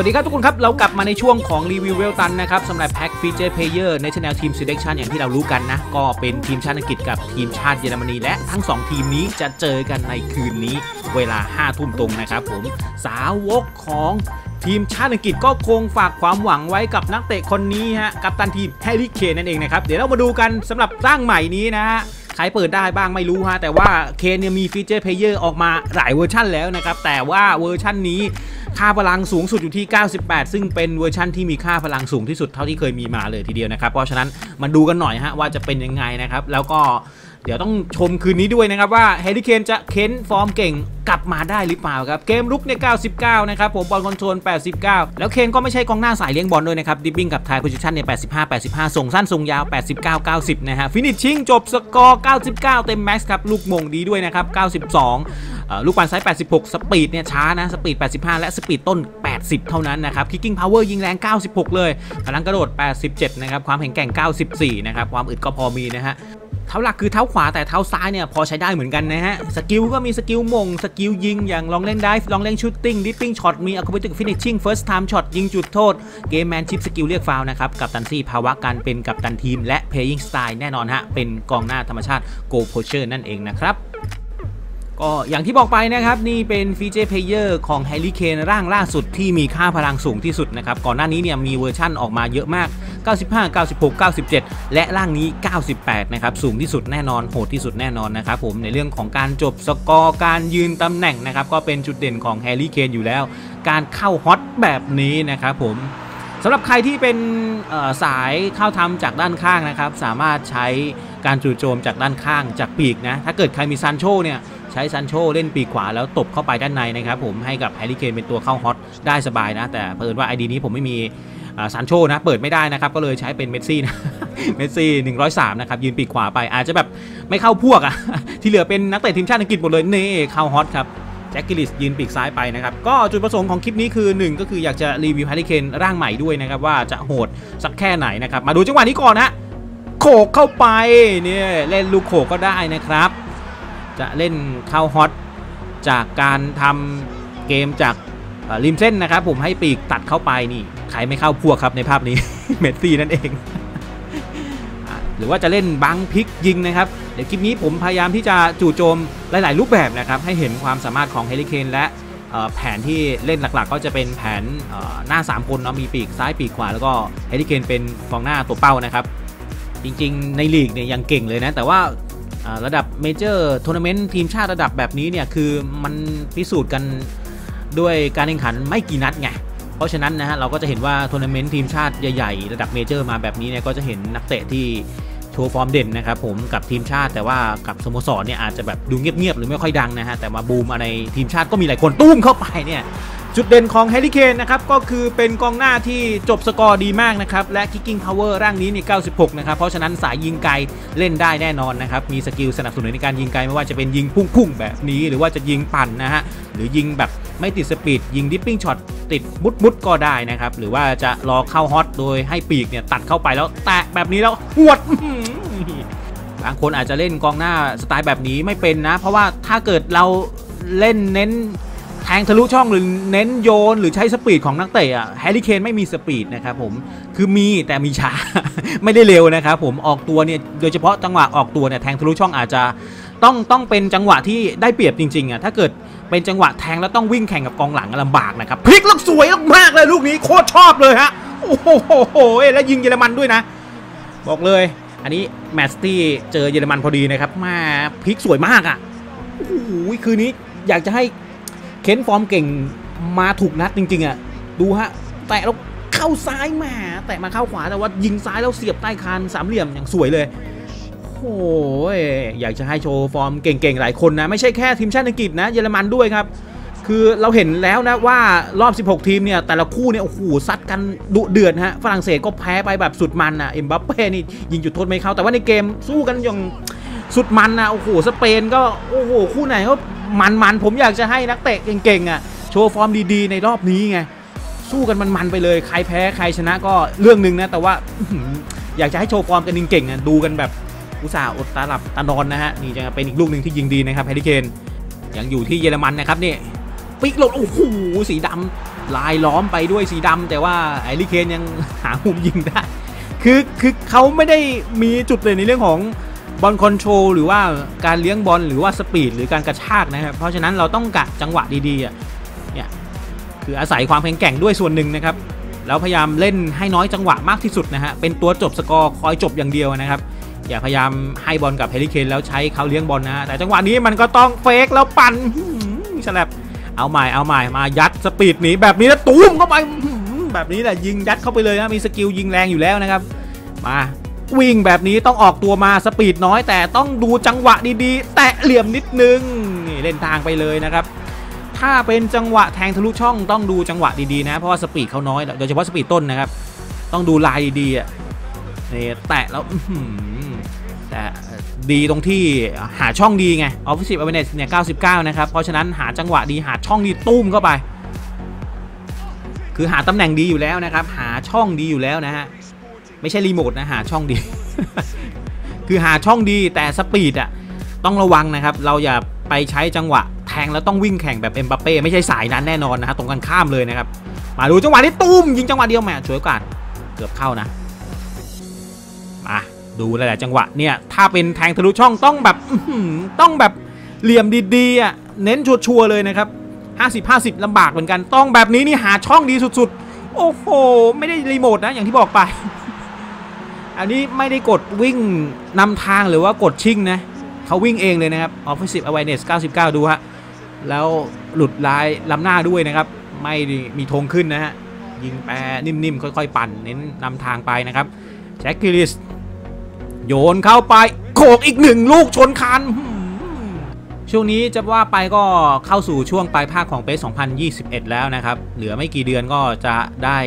วัสดีครับทุกคนครับ เรากลับมาในช่วงของรีวิวเวลตันนะครับสำหรับแพ็กฟีเจอร์เพลเยอร์ในชแนลทีม selection อย่างที่เรารู้กันนะ ก็เป็นทีมชาติอังกฤษกับทีมชาติเยอรมนี และทั้ง 2 ทีมนี้จะเจอกันในคืนนี้เวลา 5 ทุ่มตรงนะครับผมสาวกของทีมชาติอังกฤษก็คงฝากความหวังไว้กับนักเตะคนนี้ฮะกัปตันทีมแฮร์รี่เคนนั่นเองนะครับเดี๋ยวเรามาดูกันสำหรับร่างใหม่นี้นะฮะใครเปิดได้บ้างไม่รู้ฮะแต่ว่าเคนเนี่ยมีฟีเจอร์เพลเยอร์ออกมาหลายเวอร์ชันแล้วนะครับแต่ว่าเวอร์ชันนี้ ค่าพลังสูงสุดอยู่ที่ 98 ซึ่งเป็นเวอร์ชันที่มีค่าพลังสูงที่สุดเท่าที่เคยมีมาเลยทีเดียวนะครับ เพราะฉะนั้นมาดูกันหน่อยฮะว่าจะเป็นยังไงนะครับ แล้วก็ เดี๋ยวต้องชมคืนนี้ด้วยนะครับว่าแฮร์รี่เคนจะเค้นฟอร์มเก่งกลับมาได้หรือเปล่าครับเกมรุกเนี่ย99 นะครับผม ball control 89 แล้วเคนก็ไม่ใช่กองหน้าสายเลี้ยงบอลด้วยนะครับ dribbling กับ tight possession เนี่ย85 85 ส่งสั้นส่งยาว 89 90 นะฮะ finishing จบสกอร์ 99 เต็ม max ครับลูกโหม่งดีด้วยนะครับ 92 ลูกบอลไซส์86 สปีดเนี่ยช้านะสปีด 85 และสปีดต้น 80 เท่านั้นนะครับ kicking power ยิงแรง 96 เลยพลังกระโดด 87 นะครับความแข็งแกร่ง 94 นะครับความอึดก็พอมีนะฮะ เท้าหลักคือเท้าขวาแต่เท้าซ้ายเนี่ยพอใช้ได้เหมือนกันนะฮะ สกิลก็มีสกิลโหม่ง สกิลยิงอย่าง long range drive long range shooting dipping shot มี acrobatic finishing first-time shot ยิงจุดโทษ gamesmanship สกิลเรียกฟาวนะครับ captaincy ภาวะการเป็นกัปตันทีม และ playing style แน่นอนฮะเป็นกองหน้าธรรมชาติgoal poacher นั่นเองนะครับ ก็อย่างที่บอกไปนะครับนี่เป็น Featured Player ของแฮร์รี่เคนร่างล่าสุดที่มีค่าพลังสูงที่สุดนะครับ ก่อนหน้านี้เนี่ยมีเวอร์ชั่นออกมาเยอะมาก 95 96 97 และร่างนี้ 98 นะครับ สูงที่สุดแน่นอนโหดที่สุดแน่นอนนะครับผมในเรื่องของการจบสกอร์การยืนตำแหน่งนะครับ ก็เป็นจุดเด่นของแฮร์รี่เคนอยู่แล้ว การเข้าฮอตแบบนี้นะครับผมสำหรับใครที่เป็นสายเข้าทำจากด้านข้างนะครับ สามารถใช้การจู่โจมจากด้านข้างจากปีกนะถ้าเกิดใครมีซันโชเนี่ย ใช้ซันโชเล่นปีกขวาแล้วตบเข้าไปด้านในนะครับผมให้กับแฮร์รี่เคนเป็นตัวเข้าฮอตได้สบายนะ แต่เผอิญว่าไอดีนี้ผมไม่มีซันโชนะเปิดไม่ได้นะครับ ก็เลยใช้เป็นเมสซี่นะเมสซี่103 นะครับ ยืนปีกขวาไปอาจจะแบบไม่เข้าพวกอะที่เหลือเป็นนักเตะทีมชาติอังกฤษหมดเลยนี่เข้าฮอตครับแจ็คกรีลิชยืนปีกซ้ายไปนะครับ ก็จุดประสงค์ของคลิปนี้คือ 1 ก็คืออยากจะรีวิวแฮร์รี่เคนร่างใหม่ด้วยนะครับ ว่าจะโหดสักแค่ไหนนะครับ มาดูจังหวะนี้ก่อนนะโขกเข้าไปเนี่ยเล่นลูกโขกก็ได้นะครับ จะเล่นเข้าฮอตจากการทำเกมจากริมเส้นนะครับ ผมให้ปีกตัดเข้าไปนี่ใครไม่เข้าพวกครับในภาพนี้ เมสซี่นั่นเอง หรือว่าจะเล่นบังพิกยิงนะครับ เดี๋ยวคลิปนี้ผมพยายามที่จะจู่โจมหลาย ๆ รูปแบบนะครับ ให้เห็นความสามารถของเฮลิเคนและแผนที่เล่นหลักๆ ก็จะเป็นแผนหน้า 3 คนเนาะมีปีกซ้ายปีกขวา แล้วก็แฮร์รี่เคนเป็นกองหน้าตัวเป้านะครับ จริง ๆ ในลีกเนี่ยยังเก่งเลยนะ แต่ว่า ระดับ major tournament ทีมชาติระดับแบบนี้เนี่ยคือมันพิสูจน์กันด้วยการแข่งขันไม่กี่นัดไงเพราะฉะนั้นนะฮะเราก็จะเห็นว่าทัวร์นาเมนต์ทีมชาติใหญ่ๆ ระดับ major มาแบบนี้เนี่ยก็จะเห็นนักเตะที่โชว์ฟอร์มเด่นนะครับผมกับทีมชาติแต่ว่ากับสโมสรเนี่ยอาจจะแบบดูเงียบๆหรือไม่ค่อยดังนะฮะแต่มาบูมมาในทีมชาติก็มีหลายคนตุ้มเข้าไปเนี่ย จุดเด่นของแฮร์รี่เคนนะครับก็คือเป็นกองหน้าที่จบสกอร์ดีมากนะครับและ kicking power ร่างนี้นี่96 นะครับ เพราะฉะนั้นสายยิงไกลเล่นได้แน่นอนนะครับ มีสกิลสนับสนุนในการยิงไกลไม่ว่าจะเป็นยิงพุ่งๆแบบนี้ หรือว่าจะยิงปั่นนะฮะหรือยิงแบบไม่ติดสปีดยิง dipping shot ติดมุดมุดก็ได้นะครับ หรือว่าจะรอเข้าฮอตโดยให้ปีกเนี่ยตัดเข้าไปแล้วแตะแบบนี้แล้วหวดบางคนอาจจะเล่นกองหน้าสไตล์แบบนี้ไม่เป็นนะ เพราะว่าถ้าเกิดเราเล่นเน้น ทงทะลุช่องหรือเน้นโยนหรือใช้สปีดของนักเตะอะแฮร์รี่เคนไม่มีสปีดนะครับผมคือมีแต่มีช้า ไม่ได้เร็วนะครับผมออกตัวเนี่ยโดยเฉพาะจังหวะออกตัวเนี่ยแทงทะลุช่องอาจจะต้องต้องเป็นจังหวะที่ได้เปรียบจริงๆอะถ้าเกิดเป็นจังหวะแทงแล้วต้องวิ่งแข่งกับกองหลังลำบากนะครับพลิกลูกสวยมากเลยลูกนี้โคตรชอบเลยฮะโอ้โหแล้วยิงเยอรมันด้วยนะ บอกเลย อันนี้แมสตช์ที่เจอเยอรมันพอดีนะครับมาพลิกสวยมากอะโอ้โหคืนนี้อยากจะให้ ค้นฟอร์มเก่งมาถูกนัดจริง ๆ อะ ดูฮะ แตะแล้วเข้าซ้ายมาแตะมาเข้าขวาแต่ว่ายิงซ้ายแล้วเสียบใต้คานสามเหลี่ยมอย่างสวยเลยโอ้ยอยากจะให้โชว์ฟอร์มเก่งๆหลายคนนะ ไม่ใช่แค่ทีมชาติอังกฤษนะเยอรมันด้วยครับ คือเราเห็นแล้วนะว่ารอบ 16 ทีมเนี่ยแต่ละคู่เนี่ยโอ้โหซัดกันดุเดือดฮะฝรั่งเศสก็แพ้ไปแบบสุดมันอะเอ็มบัปเป้นี่ยิงจุดโทษไม่เข้าแต่ว่าในเกมสู้กันอย่าง สุดมันนะโอ้โหสเปนก็โอ้โหคู่ไหนก็มันๆผมอยากจะให้นักเตะเก่งๆอะโชว์ฟอร์มดีๆ ในรอบนี้ไงสู้กันมันๆไปเลยใครแพ้ใครชนะก็เรื่องหนึ่งนะแต่ว่าอยากจะให้โชว์ฟอร์มกันเก่งๆอะดูกันแบบอุตส่าห์อดตาหลับตานอนนะฮะนี่จะเป็นอีกลูกหนึ่งที่ยิงดีนะครับแฮร์รี่เคนยังอยู่ที่เยอรมันนะครับนี่พลิกหลุดโอ้โหสีดรายล้อมไปด้วยสีดำแต่ว่าแฮร์รี่เคนยังหามุมยิงได้คือคือเขาไม่ได้มีจุดเด่นในเรื่องของ ball control หรือว่าการเลี้ยงบอลหรือว่าสปีดหรือการกระชากนะครับ เพราะฉะนั้นเราต้องกะจังหวะดีๆอะเนี่ยคืออาศัยความแข็งแกร่งด้วยส่วนหนึ่งนะครับแล้วพยายามเล่นให้น้อยจังหวะมากที่สุดนะฮะเป็นตัวจบสกอร์คอยจบอย่างเดียวนะครับอย่าพยายามให้บอลกับแฮร์รี่เคนแล้วใช้เขาเลี้ยงบอลนะ แต่จังหวะนี้มันก็ต้อง fake แล้วปั่นฉลับเอาใหม่เอาใหม่มายัดสปีดหนีแบบนี้แล้วตูมเข้าไปแบบนี้แหละยิงยัดเข้าไปเลยนะมีสกิลยิงแรงอยู่แล้วนะครับ มา วิ่งแบบนี้ต้องออกตัวมาสปีดน้อย แต่ต้องดูจังหวะดีๆ แตะเหลี่ยมนิดนึงนี่เล่นทางไปเลยนะครับ ถ้าเป็นจังหวะแทงทะลุช่องต้องดูจังหวะดีๆนะ เพราะว่าสปีดเขาน้อยโดยเฉพาะสปีดต้นนะครับ ต้องดูลายดีๆอะนี่แตะแล้วแต่ดีตรงที่หาช่องดีไง Offensive Awareness เนี่ย 99 นะครับ เพราะฉะนั้นหาจังหวะดีหาช่องดีตุ้มเข้าไป คือหาตำแหน่งดีอยู่แล้วนะครับ หาช่องดีอยู่แล้วนะฮะ ไม่ใช่รีโมทนะหาช่องดี คือหาช่องดีแต่สปีดอะต้องระวังนะครับ เราอย่าไปใช้จังหวะแทงแล้วต้องวิ่งแข่งแบบเอ็มบัปเป้ไม่ใช่สายนั้นแน่นอนนะฮะตรงกันข้ามเลยนะครับ มาดูจังหวะนี้ตุ้มยิงจังหวะเดียวแหมช่วยกาดเกือบเข้านะมาดูหลายๆจังหวะเนี่ยถ้าเป็นแทงทะลุช่องต้องแบบต้องแบบเหลี่ยมดีๆอะเน้นชัวร์ๆเลยนะครับ50 50ลำบากเหมือนกันต้องแบบนี้นี่หาช่องดีสุดๆ โอ้โห ไม่ได้รีโมทนะอย่างที่บอกไป อันนี้ไม่ได้กดวิ่งนำทางหรือว่ากดชิ่งนะเขาวิ่งเองเลยนะครับ Offensive Awareness 99 ดูฮะ แล้วหลุดไลน์ล้ำหน้าด้วยนะครับ ไม่มีธงขึ้นนะฮะ ยิงแปนิ่มๆ ค่อยๆ ปั่นเน้นนำทางไปนะครับแจ็คกรีลิช โยนเข้าไป โขกอีกหนึ่งลูกชนคาน ช่วงนี้จะว่าไปก็เข้าสู่ช่วงปลายภาคของ PES 2021 แล้วนะครับ เหลือไม่กี่เดือนก็จะได้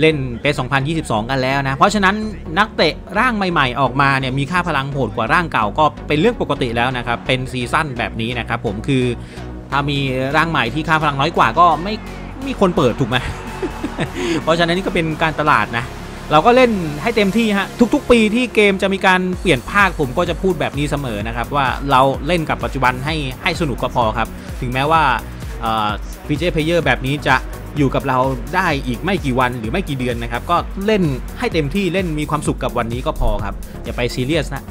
เล่น PES 2022 กันแล้วนะ เพราะฉะนั้นนักเตะร่างใหม่ๆ ออกมาเนี่ยมีค่าพลังโหดกว่าร่างเก่าก็เป็นเรื่องปกติแล้วนะครับ เป็นซีซั่นแบบนี้นะครับผมคือถ้ามีร่างใหม่ที่ค่าพลังน้อยกว่าก็ไม่มีคนเปิดถูกไหมเพราะฉะนั้นนี่ก็เป็นการตลาดนะ เราก็เล่นให้เต็มที่ฮะทุกๆ ปีที่เกมจะมีการเปลี่ยนภาคผมก็จะพูดแบบนี้เสมอนะครับ ว่าเราเล่นกับปัจจุบันให้ให้สนุกก็พอครับ ถึงแม้ว่า Featured Player แบบนี้จะ อยู่กับเราได้อีกไม่กี่วันหรือไม่กี่เดือนนะครับ ก็เล่นให้เต็มที่เล่นมีความสุขกับวันนี้ก็พอครับอย่าไปซีเรียสนะ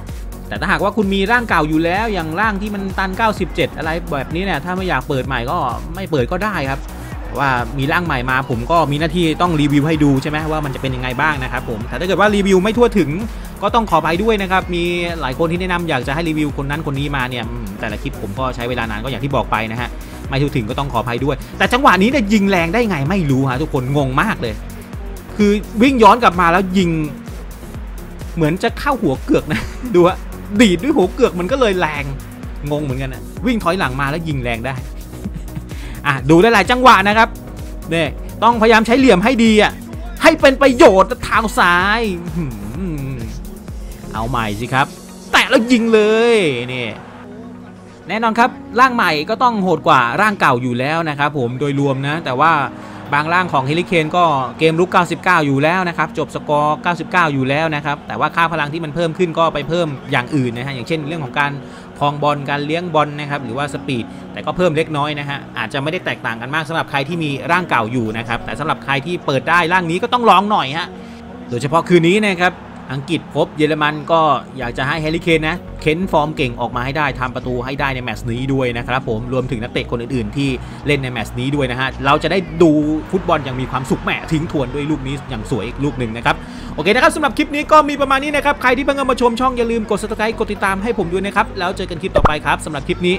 แต่ถ้าหากว่าคุณมีร่างเก่าอยู่แล้วอย่างร่างที่มันตัน 97 อะไรแบบนี้เนี่ยถ้าไม่อยากเปิดใหม่ก็ไม่เปิดก็ได้ครับว่ามีร่างใหม่มาผมก็มีหน้าที่ต้องรีวิวให้ดูใช่ไหมว่ามันจะเป็นยังไงบ้างนะครับผมแต่ถ้าเกิดว่ารีวิวไม่ทั่วถึงก็ต้องขอไปด้วยนะครับมีหลายคนที่แนะนำอยากจะให้รีวิวคนนั้นคนนี้มาเนี่ยแต่ละคลิปผมก็ใช้เวลานานก็อย่างที่บอกไปนะฮะ ไม่ทั่วถึงก็ต้องขออภัยด้วย แต่จังหวะนี้เนี่ยยิงแรงได้ไงไม่รู้ฮะทุกคนงงมากเลย คือวิ่งย้อนกลับมาแล้วยิง เหมือนจะเข้าหัวเกือกนะดูฮะดีดด้วยหัวเกือกมันก็เลยแรงงงเหมือนกันนะวิ่งถอยหลังมาแล้วยิงแรงได้อะดูได้หลายจังหวะนะครับเนี่ยต้องพยายามใช้เหลี่ยมให้ดีอะให้เป็นประโยชน์ทางซ้ายเอาใหม่สิครับ แตะแล้วยิงเลยนี่ แน่นอนครับร่างใหม่ก็ต้องโหดกว่าร่างเก่าอยู่แล้วนะครับผมโดยรวมนะ แต่ว่าบางร่างของแฮร์รี่ เคนก็เกมรุก 99 อยู่แล้วนะครับ จบสกอร์ 99 อยู่แล้วนะครับ แต่ว่าค่าพลังที่มันเพิ่มขึ้นก็ไปเพิ่มอย่างอื่นนะฮะ อย่างเช่นเรื่องของการครองบอล การเลี้ยงบอลนะครับ หรือว่า speed แต่ก็เพิ่มเล็กน้อยนะฮะ อาจจะไม่ได้แตกต่างกันมากสำหรับใครที่มีร่างเก่าอยู่นะครับ แต่สำหรับใครที่เปิดได้ร่างนี้ก็ต้องลองหน่อยฮะ โดยเฉพาะคืนนี้นะครับ อังกฤษพบเยอรมันก็อยากจะให้แฮร์รี่ เคนนะเค้นฟอร์มเก่งออกมาให้ได้ทำประตูให้ได้ในแมตช์นี้ด้วยนะครับผมรวมถึงนักเตะคนอื่นๆ ที่เล่นในแมตช์นี้ด้วยนะฮะเราจะได้ดูฟุตบอลอย่างมีความสุขแหมทิ้งทวนด้วยลูกนี้อย่างสวยอีกลูกหนึ่งนะครับโอเคนะครับสำหรับคลิปนี้ก็มีประมาณนี้นะครับใครที่เพิ่งมาชมช่องอย่าลืมกด subscribe กดติดตามให้ผมด้วยนะครับแล้วเจอกันคลิปต่อไปครับสำหรับคลิปนี้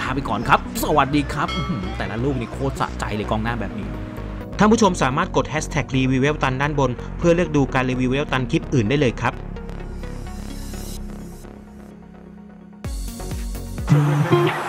ลาไปก่อนครับ สวัสดีครับแต่ละลูกนี่โคตรสะใจเลยกองหน้าแบบนี้ ท่านผู้ชมสามารถกด hashtag รีวิวเวลตันด้านบน เพื่อเลือกดูการรีวิวเวลตันคลิปอื่นได้เลยครับ Thank you.